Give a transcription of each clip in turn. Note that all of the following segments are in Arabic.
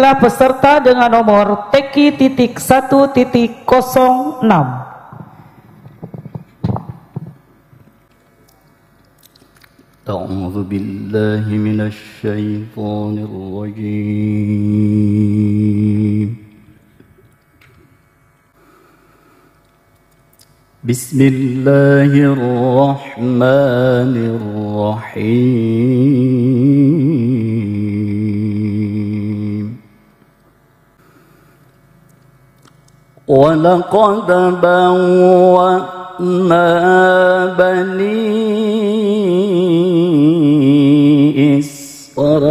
Adalah peserta dengan nomor TK titik satu titik kosong enam. أعوذ بالله من الشيطان الرجيم بسم الله الرحمن الرحيم ولقد بوأنا بني إسرائيل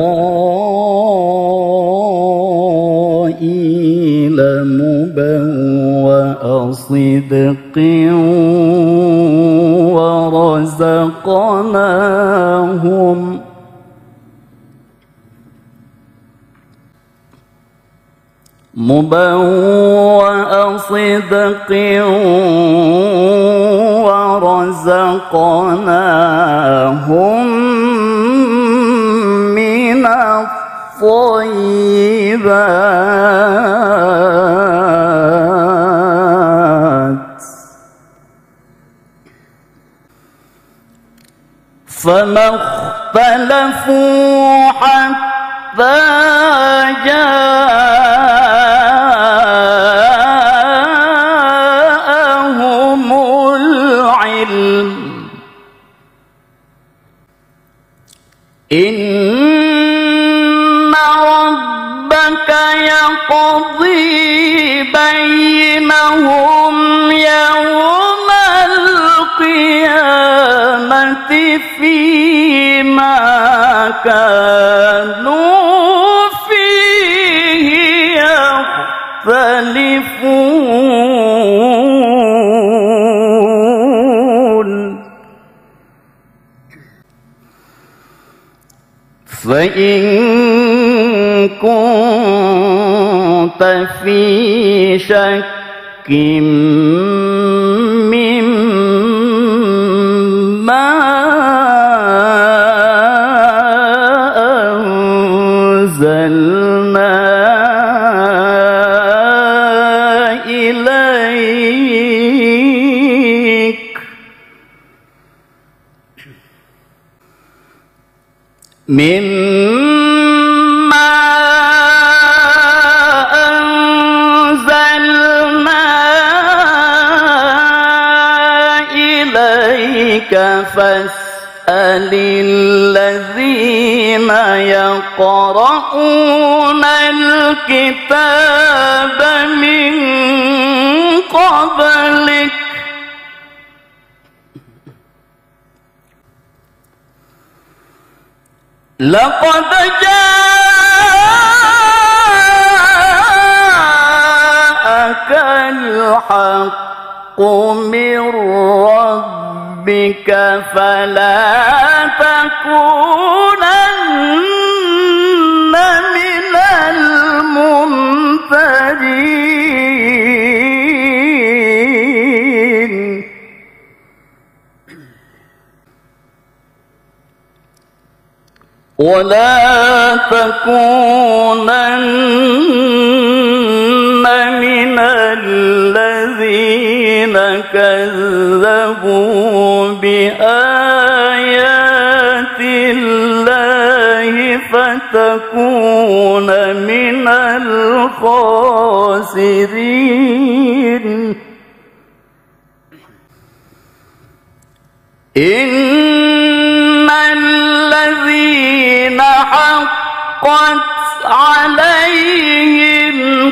مبوأ صدق ورزقناهم مبوأ صدق ورزقناهم من الطيبات فما اختلفوا حتى جاءهم بينهم يوم القيامة فيما كانوا فيه يختلفون. فإن كنت في شك مما أنزلنا إليك. مما فاسأل الذين يقرؤون الكتاب من قبلك. لقد جاءك الحق من ربك. فلا تكونن من الممترين ولا تكونن من الذين كذبوا بآيات الله فتكون من الخاسرين. إن الذين حقت عليهم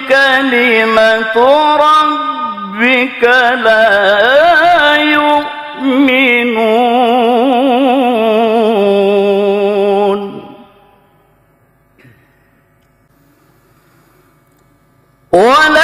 كلمة ربك لا يؤمنون. ولو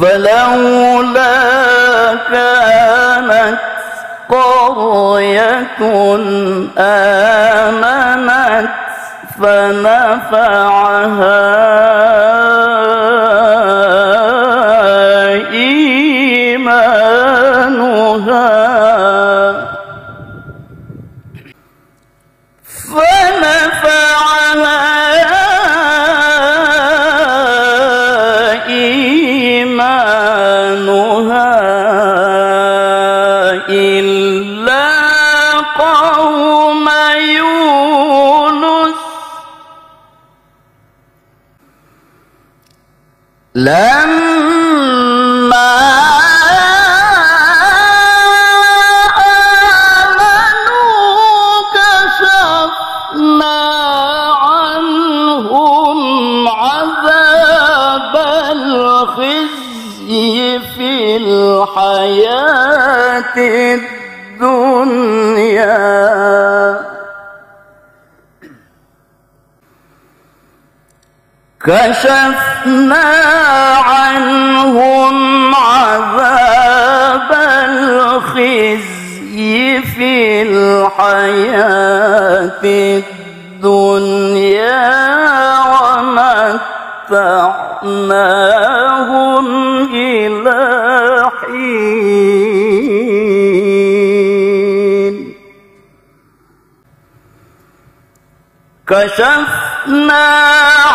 فلولا كانت قرية آمنت فنفعها. لما آمنوا كشفنا عنهم عذاب الخزي في الحياة الدنيا. كشفنا عنهم عذاب الخزي في الحياة الدنيا ومتعناهم إلى حين. كشفنا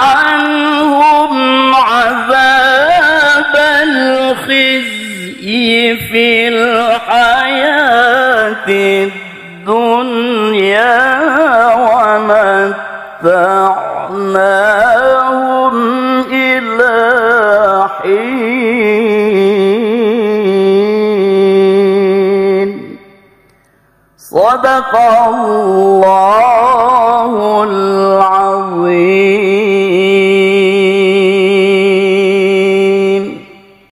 عنهم عذاب الخزي في الحياة الدنيا ومتعناهم إلى حين. صدق الله we